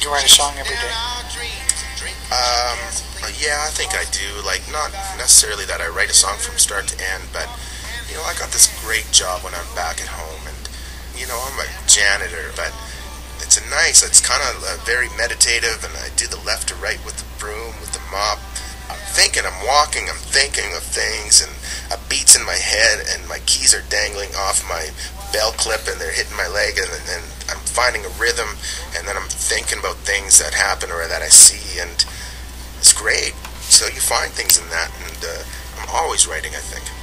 You write a song every day. Um, yeah, I think I do. Like, not necessarily that I write a song from start to end, but you know, I got this great job when I'm back at home, and you know, I'm a janitor, but it's a nice. It's kind of uh, very meditative, and I do the left to right with the broom, with the mop. I'm thinking, I'm walking, I'm thinking of things, and a beat's in my head, and my keys are dangling off my bell clip, and they're hitting my leg, and, I'm finding a rhythm, and then I'm thinking about things that happen or that I see, and it's great. So you find things in that, and uh, I'm always writing, I think.